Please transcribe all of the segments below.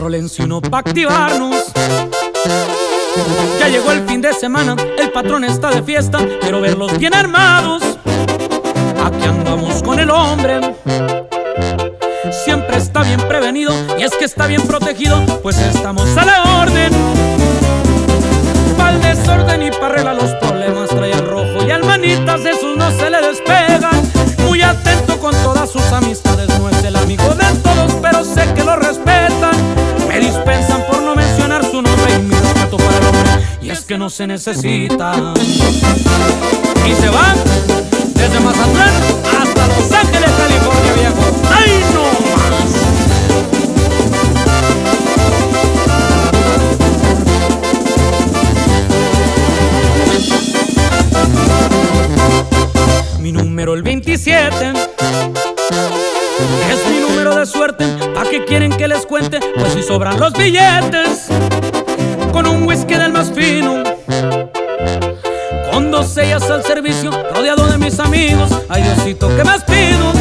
Rolencino pa' activarnos. Ya llegó el fin de semana, el patrón está de fiesta, quiero verlos bien armados. Aquí andamos con el hombre. Siempre está bien prevenido y es que está bien protegido, pues estamos a la orden. Que no se necesita. Y se van desde Mazatlán hasta Los Ángeles, California, viejo. ¡Ay, no más! Mi número el 27 es mi número de suerte. ¿Pa' qué quieren que les cuente? Pues si sobran los billetes. Con un whisky del más fino. Rodeado de mis amigos. Ay Diosito, ¿qué más pido?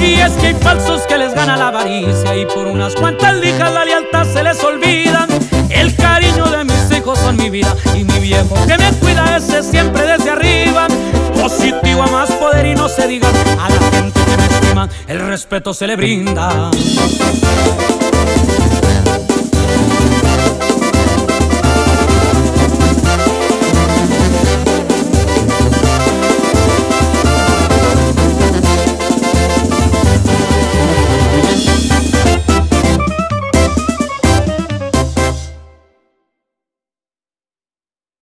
Y es que hay falsos que les gana la avaricia y por unas cuantas lijas la lealtad se les olvida. El cariño de mis hijos son mi vida y mi viejo que me cuida ese siempre desde arriba. Positivo a más poder y no se diga a la gente que me estima, el respeto se le brinda.